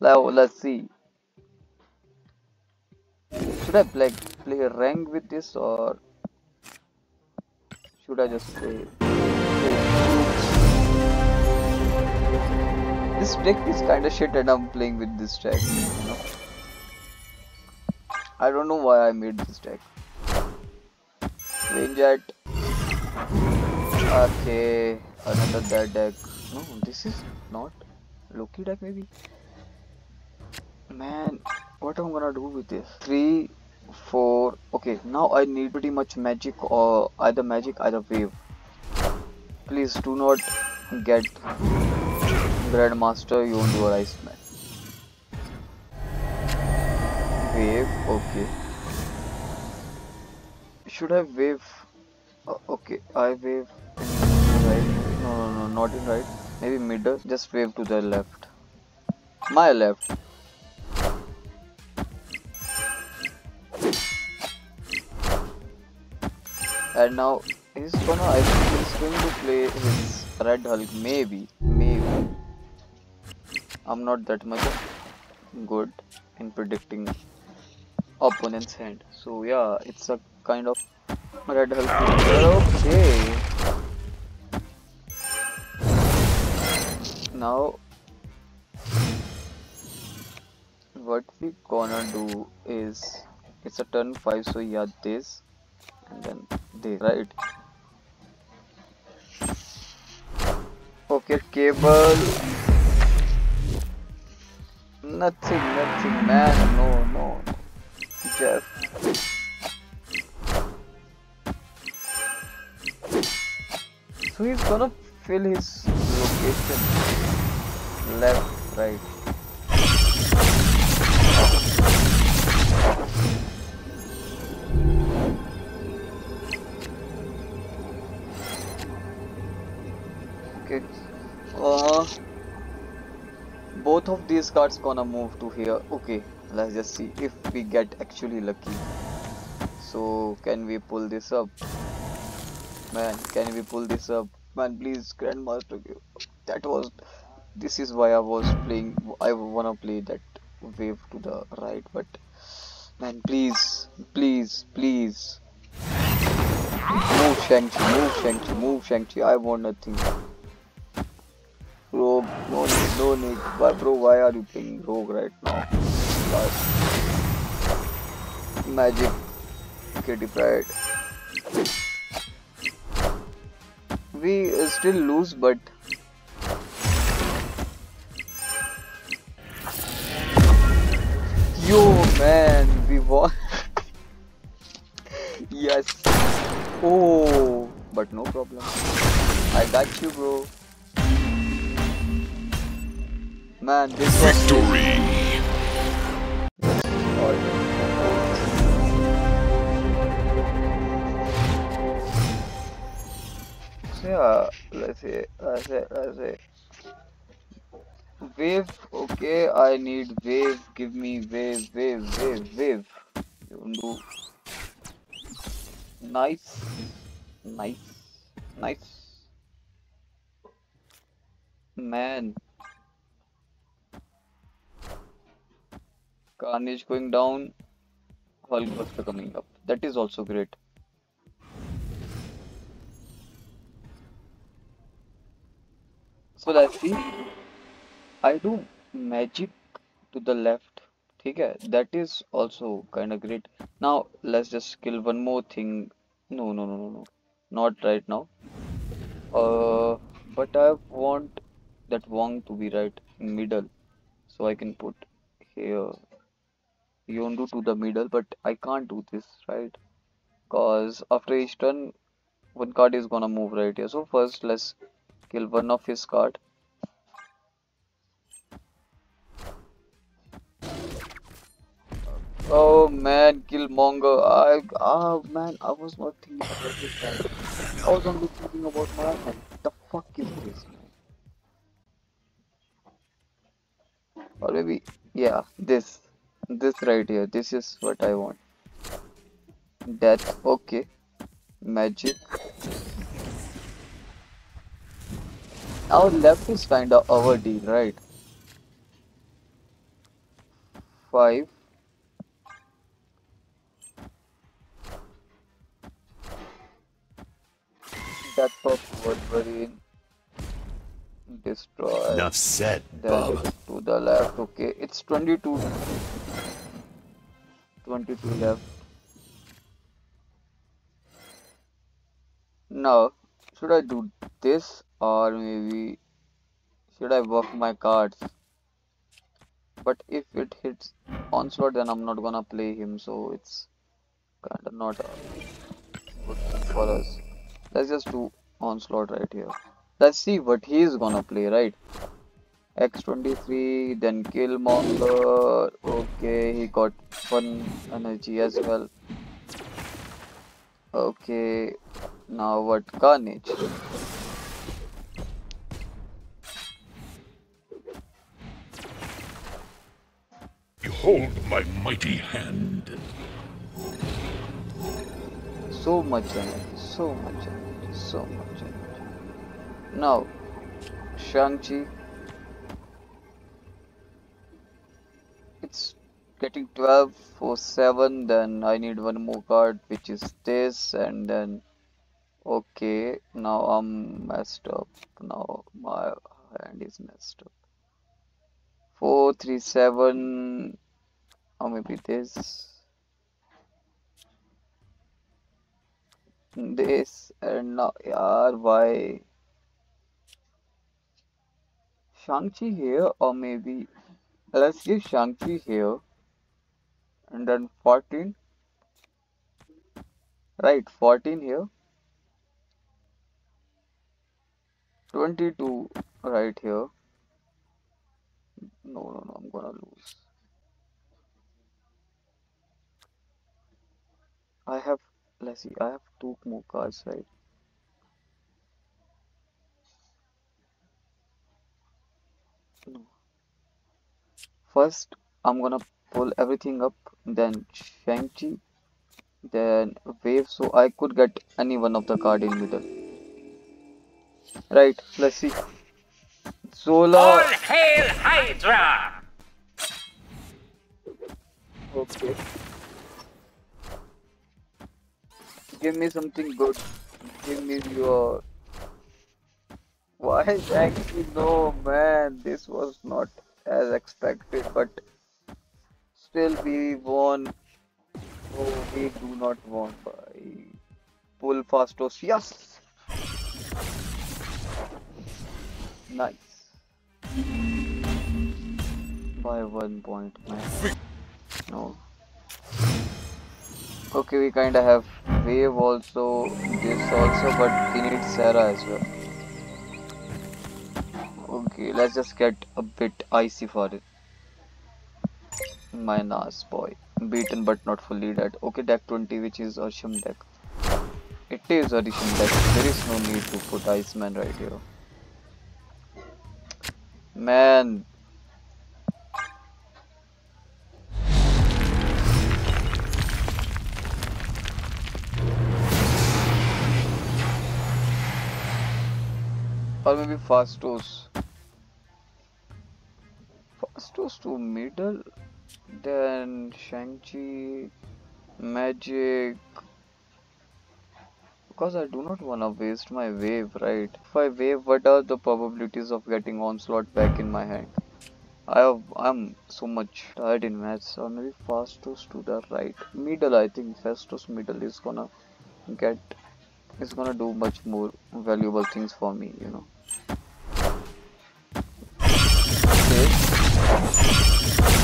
Now let's see. Should I play play rank with this or should I just play? This deck is kinda shit and I'm playing with this deck. I don't know why I made this deck. Range at Okay, another that deck. No, this is not Loki deck maybe. Man, what am I gonna do with this? Three, four. Okay, now I need pretty much Magik or either Magik, either wave. Please do not get Grandmaster Yondu or Iceman. Wave, okay. Should I wave? Uh, okay, I wave right. No, no, no, not in right. Maybe middle. Just wave to the left. My left. And now he's gonna. I think he's going to play his Red Hulk. Maybe, maybe. I'm not that much good in predicting opponent's hand. So yeah, it's a kind of Red Hulk. Okay. Now what we gonna do is it's a turn 5 so yeah this and then this right okay cable. Nothing nothing man. No no. Just so he's gonna fill his location left right both of these cards gonna move to here. Okay let's just see if we get actually lucky. So can we pull this up? Man can we pull this up? Man please grandmaster that was this is why i was playing i wanna play that wave to the right but man please please please. Move Shang-Chi, move Shang-Chi, move Shang-Chi, I want nothing. No need, no need. Why, bro, why are you playing Rogue right now? Gosh. Magik, Kitty Pryde. We still lose, but yo, man, we won. yes. Oh, but no problem. I got you, bro. Man, this was Victory! So yeah, uh, let's say, let's say, let's say. Wave, okay, I need wave, give me wave, wave, wave, wave. You do. Nice, nice, nice. Man. Carnage going down, Hulkbuster coming up. That is also great. So let's see. I do Magik to the left. Okay, that is also kind of great. Now let's just kill one more thing. No, no, no, no, no, not right now. Uh, but I want that Wong to be right middle, so I can put here Yondu to the middle. But I can't do this, right? Cause after each turn, one card is gonna move right here. So first, let's kill one of his card. Oh man, Killmonger. I ah man, I was not thinking about this. I was only thinking about my. The fuck is this? Or maybe yeah, this. This right here. This is what I want. Death, okay. Magik. Our left is kinda our deal, right? five. That of Wolverine. Destroy. Enough said, it's to the left. Okay, it's 22. 22 left. Now, should I do this or maybe should I work my cards? But if it hits onslaught, then I'm not gonna play him, so it's kinda not a good thing for us. Let's just do onslaught right here. Let's see what he's gonna play, right? X23, then Killmonger. Okay, he got fun energy as well. Okay, now what? Carnage. Behold my mighty hand. So much energy, so much energy, so much energy. Now, Shang-Chi. It's getting 12 for 7, then I need one more card, which is this, and then. Okay, now I'm messed up. Now my hand is messed up. 4, 3, 7, or maybe this. This and now, yaar, why? Shang-Chi here, or maybe let's give Shang-Chi here, and then 14, right? 14 here, 22 right here. No, no, no, I'm gonna lose. I have, let's see, I have two more cards, right? First, I'm gonna pull everything up, then Shang-Chi, then Wave, so I could get any one of the card in middle. Right, let's see. Zola. hail Hydra! Okay. Give me something good. Give me your. Why actually no man? This was not as expected, but still we won. Oh, we do not want by pull Phastos. Yes. Nice. By one point. No. Okay, we kinda have wave also, this also, but we need Sarah as well. Okay, let's just get a bit icy for it. My Nas boy. Beaten but not fully dead. Okay, deck 20, which is Arsham deck. It is Arsham deck. There is no need to put Iceman right here. Man, or maybe Phastos. Phastos to middle, then Shang-Chi, Magik. Because I do not want to waste my wave, right? If I wave, what are the probabilities of getting onslaught back in my hand? I have, I'm so much tired in maths, or maybe Phastos to the right. Middle, I think Phastos middle is gonna get, is gonna do much more valuable things for me, you know.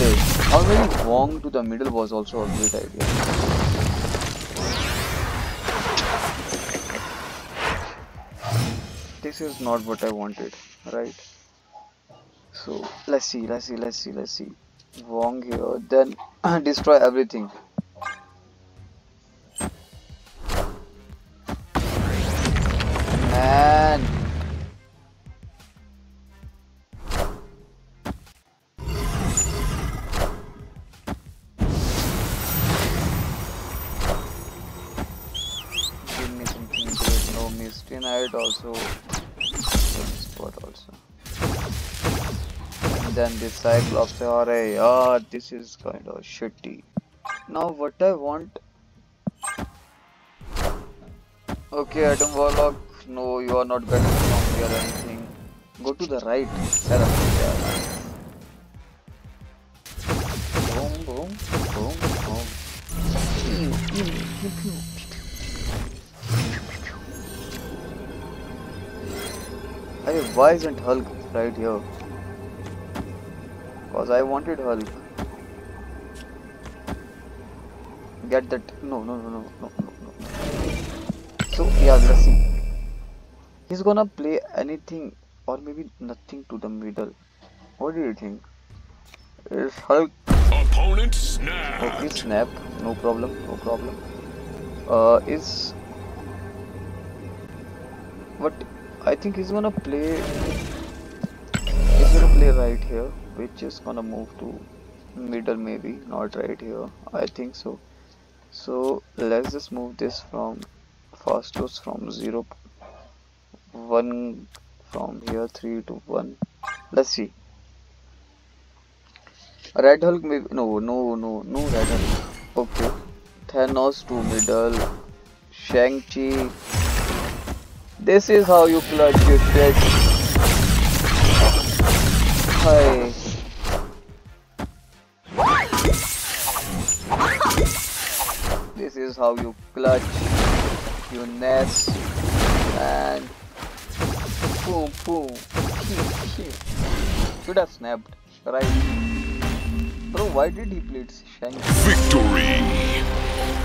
Or maybe Wong to the middle was also a great idea. This is not what I wanted, right? So let's see, let's see, let's see, let's see. Wong here, then destroy everything. Knight also. Spot also. then this Cyclops. Alright, yeah, this is kind of shitty. Now, what I want. Okay, Adam Warlock. No, you are not getting from here or anything. Go to the right. Boom, boom, boom, boom. Pew, pew, pew, pew. Hey, why isn't Hulk right here? Cause I wanted Hulk. Get that? No, no, no, no, no, no, no. So yeah, let's see. He's gonna play anything or maybe nothing to the middle. What do you think? Is Hulk Opponent snap. okay? Snap, no problem, no problem. Uh, is what I think he's gonna play. He's gonna play right here, which is gonna move to middle maybe, not right here. I think so. So let's just move this from fastest from zero one from here three to one. Let's see. Red Hulk maybe no no no no Red Hulk. Okay. Thanos to middle. Shang Chi. This is how you clutch your shit. Hi. This is how you clutch. You nest and boom boom. Should have snapped, right? Bro, why did he play Shang? Victory.